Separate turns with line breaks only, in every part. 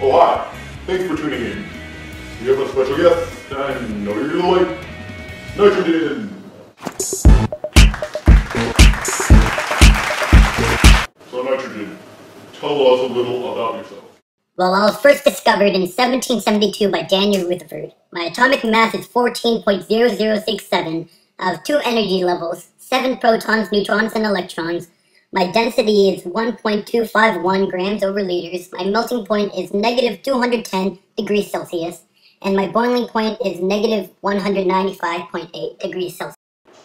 Oh hi, thanks for tuning in. We have a special guest, and know you're gonna like nitrogen. So nitrogen, tell us a little about yourself.
Well, I was first discovered in 1772 by Daniel Rutherford. My atomic mass is 14.0067. I have two energy levels, 7 protons, neutrons, and electrons. My density is 1.251 grams over liters. My melting point is negative 210 degrees Celsius. And my boiling point is negative 195.8 degrees Celsius.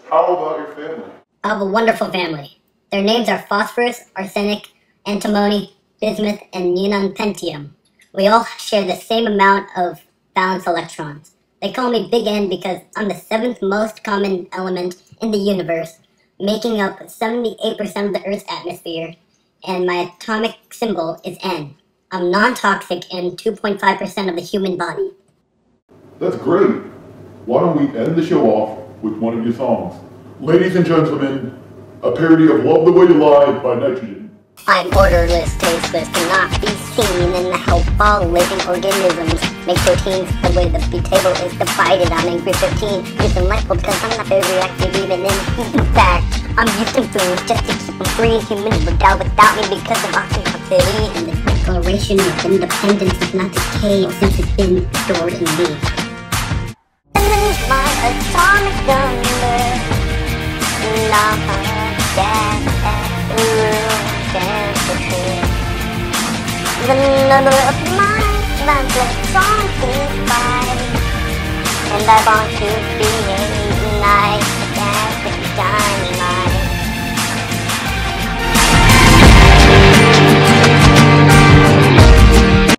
How about your family?
I have a wonderful family. Their names are phosphorus, arsenic, antimony, bismuth, and ununpentium. We all share the same amount of valence electrons. They call me Big N because I'm the seventh most common element in the universe, making up 78% of the Earth's atmosphere, and my atomic symbol is N. I'm non-toxic in 2.5% of the human body.
That's great. Why don't we end the show off with one of your songs? Ladies and gentlemen, a parody of Love the Way You Lie by Nitrogen.
I'm orderless, tasteless, cannot be seen in the help all living organisms. Make proteins the way the B table is divided. I'm angry 15, using light bulb because I'm not very reactive In fact, I'm using food just to keep them free. Humans would die without me because of oxygen. And the Declaration of Independence is not decayed since it's been stored in me. And my atomic number. Love, death, the number of my monthly on five, and I want to be a night.